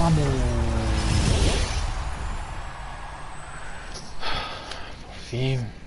Vamos! Por fim.